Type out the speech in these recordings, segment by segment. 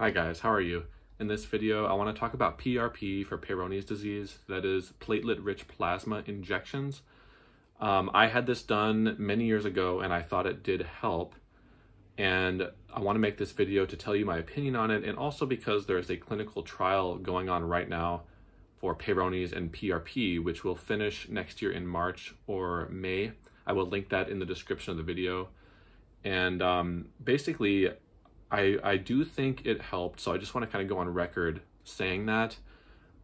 Hi guys, how are you? In this video, I want to talk about PRP for Peyronie's disease, that is platelet-rich plasma injections. Um, I had this done many years ago and I thought it did help. And I want to make this video to tell you my opinion on it and also because there is a clinical trial going on right now for Peyronie's and PRP, which will finish next year in March or May. I will link that in the description of the video. And um, basically, I, I do think it helped, so I just want to kind of go on record saying that.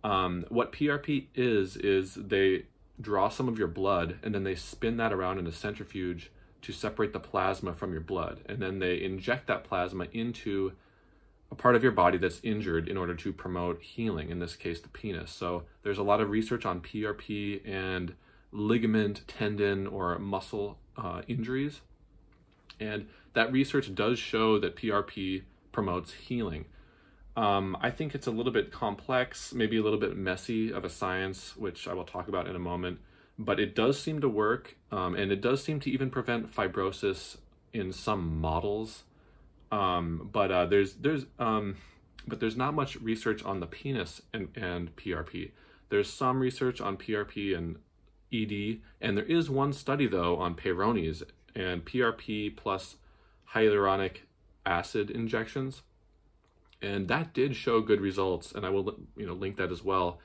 Um, what PRP is, is they draw some of your blood and then they spin that around in a centrifuge to separate the plasma from your blood. And then they inject that plasma into a part of your body that's injured in order to promote healing, in this case, the penis. So there's a lot of research on PRP and ligament, tendon, or muscle uh, injuries. And that research does show that PRP promotes healing. Um, I think it's a little bit complex, maybe a little bit messy of a science, which I will talk about in a moment, but it does seem to work, um, and it does seem to even prevent fibrosis in some models. Um, but uh, there's there's um, but there's not much research on the penis and, and PRP. There's some research on PRP and ED, and there is one study though on Peyronie's and PRP plus hyaluronic acid injections. And that did show good results, and I will you know link that as well.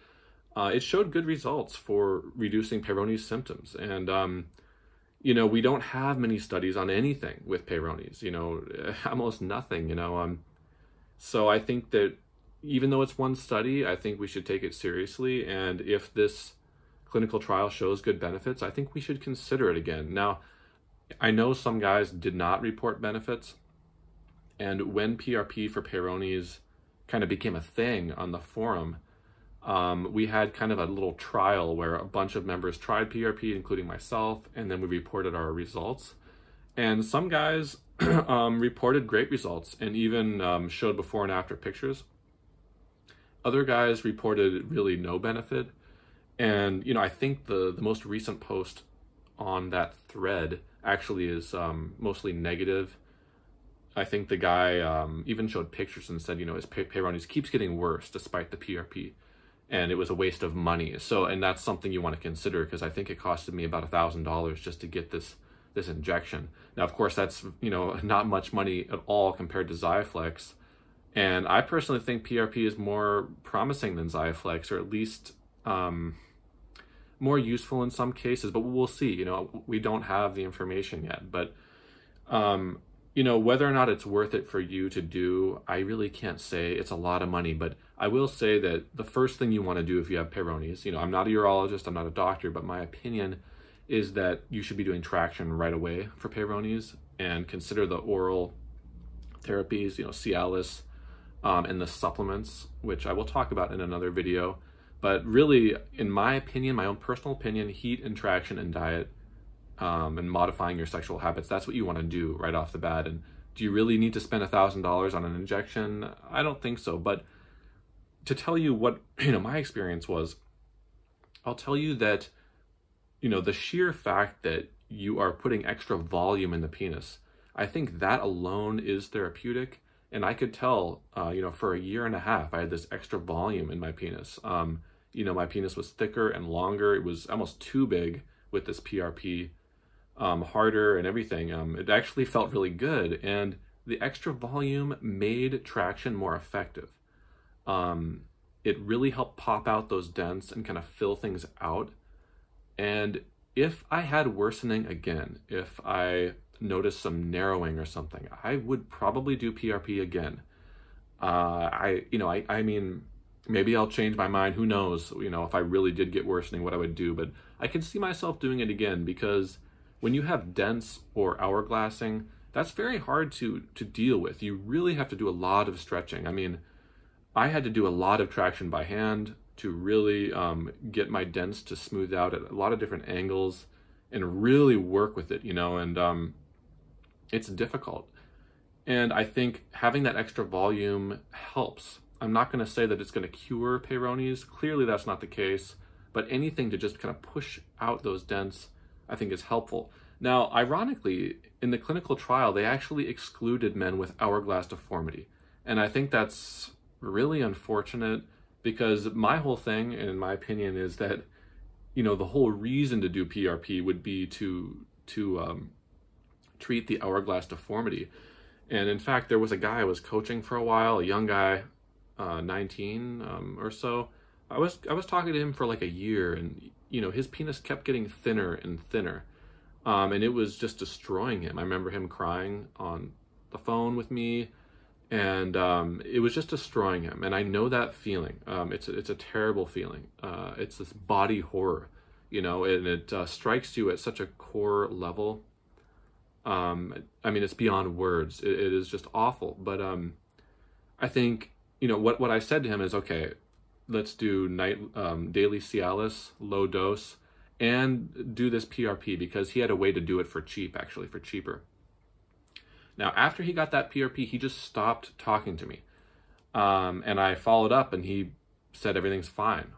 Uh, it showed good results for reducing Peyronie's symptoms, and um, you know we don't have many studies on anything with Peyronie's. You know, almost nothing. You know, um, so I think that even though it's one study, I think we should take it seriously. And if this clinical trial shows good benefits, I think we should consider it again. Now, I know some guys did not report benefits. And when PRP for Peyronie's kind of became a thing on the forum, um, we had kind of a little trial where a bunch of members tried PRP, including myself, and then we reported our results. And some guys um, reported great results and even um, showed before and after pictures. Other guys reported really no benefit. And, you know, I think the, the most recent post on that thread actually is um, mostly negative. I think the guy um, even showed pictures and said, you know, his pay- Peyronie's keeps getting worse despite the PRP, and it was a waste of money. So, and that's something you want to consider because I think it costed me about a thousand dollars just to get this this injection. Now, of course, that's you know not much money at all compared to Xiaflex, and I personally think PRP is more promising than Xiaflex, or at least. Um, more useful in some cases, but we'll see. You know, we don't have the information yet, but um, you know whether or not it's worth it for you to do, I really can't say. It's a lot of money, but I will say that the first thing you want to do if you have Peyronie's, you know, I'm not a urologist, I'm not a doctor, but my opinion is that you should be doing traction right away for Peyronie's and consider the oral therapies, you know, Cialis, um, and the supplements, which I will talk about in another video. But really, in my opinion, my own personal opinion, heat and traction and diet um, and modifying your sexual habits, that's what you want to do right off the bat. And do you really need to spend a $1,000 on an injection? I don't think so. But to tell you what, you know, my experience was, I'll tell you that, you know, the sheer fact that you are putting extra volume in the penis, I think that alone is therapeutic. And I could tell, uh, you know, for a year and a half, I had this extra volume in my penis. Um, you know, my penis was thicker and longer. It was almost too big with this PRP, um, harder and everything. Um, it actually felt really good. And the extra volume made traction more effective. Um, it really helped pop out those dents and kind of fill things out. And if I had worsening again, if I noticed some narrowing or something, I would probably do PRP again. Uh, I, you know, I, I mean, maybe I'll change my mind. Who knows? You know, if I really did get worsening, what I would do. But I can see myself doing it again because when you have dents or hourglassing, that's very hard to to deal with. You really have to do a lot of stretching. I mean, I had to do a lot of traction by hand to really um, get my dents to smooth out at a lot of different angles and really work with it. You know, and um, it's difficult. And I think having that extra volume helps I'm not going to say that it's going to cure Peyronie's. Clearly, that's not the case. But anything to just kind of push out those dents, I think is helpful. Now, ironically, in the clinical trial, they actually excluded men with hourglass deformity. And I think that's really unfortunate because my whole thing, in my opinion, is that, you know, the whole reason to do PRP would be to, to um, treat the hourglass deformity. And in fact, there was a guy I was coaching for a while, a young guy, uh, 19 um, or so. I was I was talking to him for like a year, and you know his penis kept getting thinner and thinner, um, and it was just destroying him. I remember him crying on the phone with me, and um, it was just destroying him. And I know that feeling. Um, it's a, it's a terrible feeling. Uh, it's this body horror, you know, and it uh, strikes you at such a core level. Um, I mean, it's beyond words. it, it is just awful. But um, I think you know what what I said to him is okay. Let's do night um, daily Cialis, low dose, and do this PRP because he had a way to do it for cheap, actually for cheaper. Now, after he got that PRP, he just stopped talking to me. Um, and I followed up and he said everything's fine.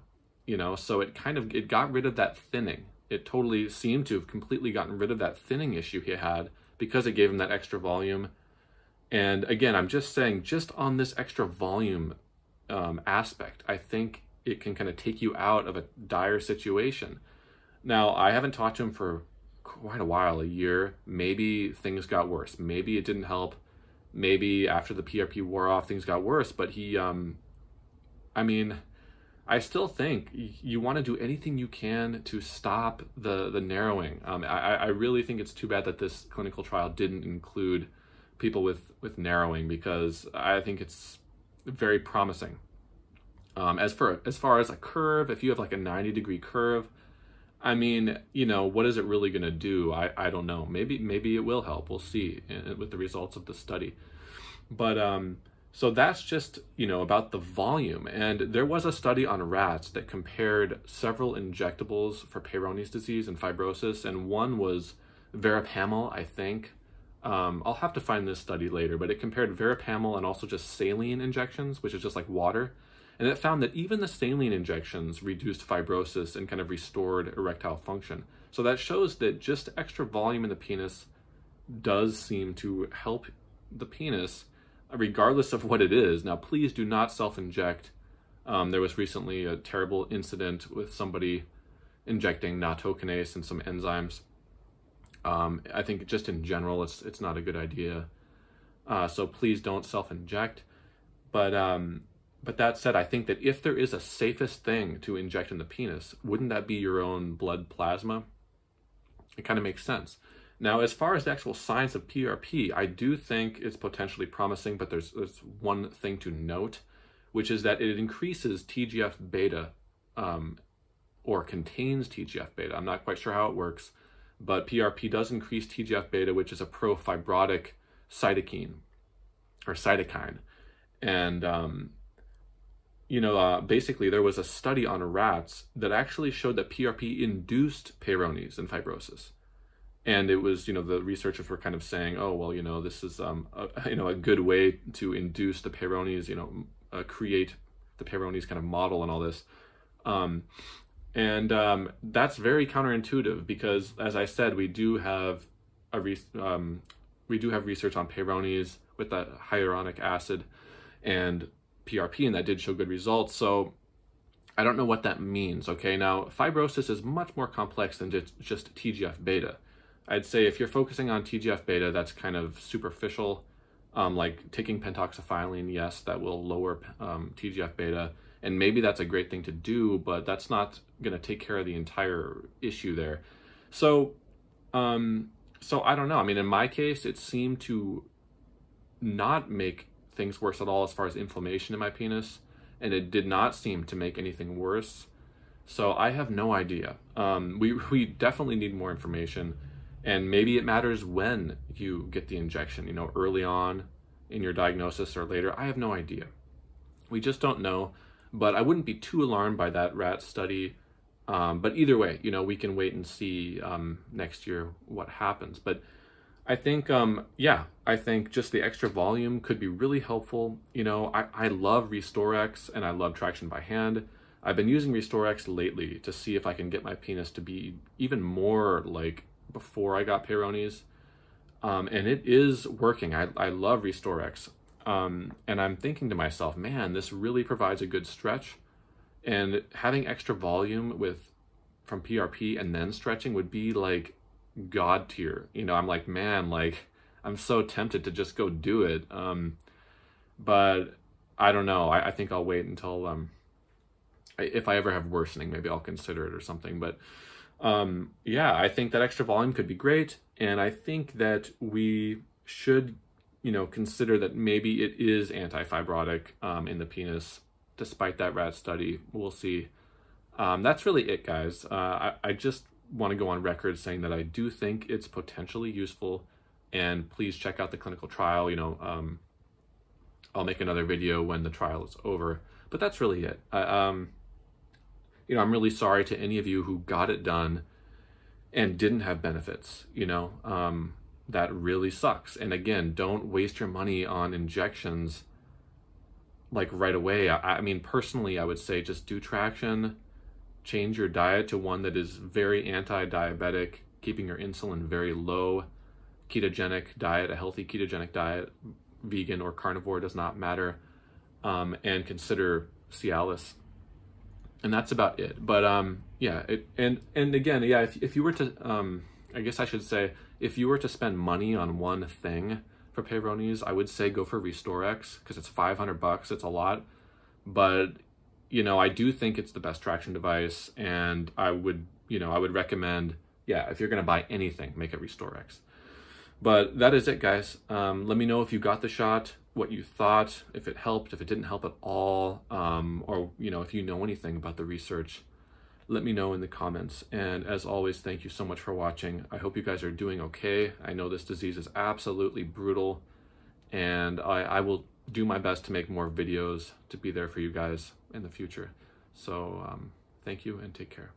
You know, so it kind of it got rid of that thinning. It totally seemed to have completely gotten rid of that thinning issue he had because it gave him that extra volume. And again, I'm just saying, just on this extra volume um, aspect, I think it can kind of take you out of a dire situation. Now, I haven't talked to him for quite a while, a year. Maybe things got worse. Maybe it didn't help. Maybe after the PRP wore off, things got worse. But he, um, I mean, I still think you want to do anything you can to stop the the narrowing. Um, I, I really think it's too bad that this clinical trial didn't include people with with narrowing because I think it's very promising. Um, as for as far as a curve, if you have like a ninety degree curve, I mean, you know, what is it really going to do? I, I don't know. Maybe maybe it will help. We'll see with the results of the study. But um, so that's just you know about the volume. And there was a study on rats that compared several injectables for Peyronie's disease and fibrosis, and one was verapamil, I think. Um, I'll have to find this study later, but it compared verapamil and also just saline injections, which is just like water and it found that even the saline injections reduced fibrosis and kind of restored erectile function. So that shows that just extra volume in the penis does seem to help the penis, regardless of what it is. Now, please do not self inject. Um, there was recently a terrible incident with somebody injecting nattokinase and some enzymes. Um, I think just in general, it's it's not a good idea. Uh, so please don't self inject. But um, but that said, I think that if there is a safest thing to inject in the penis, wouldn't that be your own blood plasma? It kind of makes sense. Now, as far as the actual science of PRP, I do think it's potentially promising, but there's, there's one thing to note, which is that it increases TGF beta um, or contains TGF beta. I'm not quite sure how it works, but PRP does increase TGF beta, which is a pro-fibrotic cytokine or cytokine. And um, you know, uh, basically there was a study on rats that actually showed that PRP induced Peyronie's and fibrosis. And it was, you know, the researchers were kind of saying, oh, well, you know, this is, um, a, you know, a good way to induce the Peyronie's, you know, uh, create the Peyronie's kind of model and all this. Um, and um, that's very counterintuitive because, as I said, we do have a re- um, we do have research on Peyronie's with that hyaluronic acid, and PRP, and that did show good results. So I don't know what that means. Okay, now fibrosis is much more complex than just, just TGF beta. I'd say if you're focusing on TGF beta, that's kind of superficial. Um, like taking pentoxifylline, yes, that will lower um, TGF beta, and maybe that's a great thing to do, but that's not going to take care of the entire issue there. So, um, so I don't know. I mean, in my case, it seemed to not make things worse at all as far as inflammation in my penis, and it did not seem to make anything worse. So I have no idea. Um, we we definitely need more information, and maybe it matters when you get the injection. You know, early on in your diagnosis or later. I have no idea. We just don't know. But I wouldn't be too alarmed by that rat study. Um, but either way, you know, we can wait and see um, next year what happens. But I think, um, yeah, I think just the extra volume could be really helpful. You know, I, I love RestoreX and I love traction by hand. I've been using RestoreX lately to see if I can get my penis to be even more like before I got Peyronie's. Um, and it is working. I, I love RestoreX. Um, and I'm thinking to myself, man, this really provides a good stretch. And having extra volume with from PRP and then stretching would be like god tier. You know, I'm like, man, like I'm so tempted to just go do it. Um, but I don't know. I, I think I'll wait until um, if I ever have worsening, maybe I'll consider it or something. But um, yeah, I think that extra volume could be great, and I think that we should, you know, consider that maybe it is anti-fibrotic um, in the penis, despite that rat study. We'll see. Um, that's really it, guys. Uh, I, I just want to go on record saying that I do think it's potentially useful, and please check out the clinical trial. You know, um, I'll make another video when the trial is over. But that's really it. I, um, you know, I'm really sorry to any of you who got it done and didn't have benefits, you know, um, that really sucks. And again, don't waste your money on injections like right away. I, I mean, personally, I would say just do traction, change your diet to one that is very anti-diabetic, keeping your insulin very low, ketogenic diet, a healthy ketogenic diet, vegan or carnivore does not matter, um, and consider Cialis and that's about it. But um, yeah, it, and and again, yeah, if if you were to, um, I guess I should say, if you were to spend money on one thing for Peyronie's, I would say go for RestoreX because it's five hundred bucks. It's a lot, but you know, I do think it's the best traction device, and I would, you know, I would recommend, yeah, if you're gonna buy anything, make it RestoreX. But that is it, guys. Um, let me know if you got the shot what you thought, if it helped, if it didn't help at all, um, or you know if you know anything about the research, let me know in the comments. And as always, thank you so much for watching. I hope you guys are doing okay. I know this disease is absolutely brutal, and I, I will do my best to make more videos to be there for you guys in the future. So um, thank you and take care.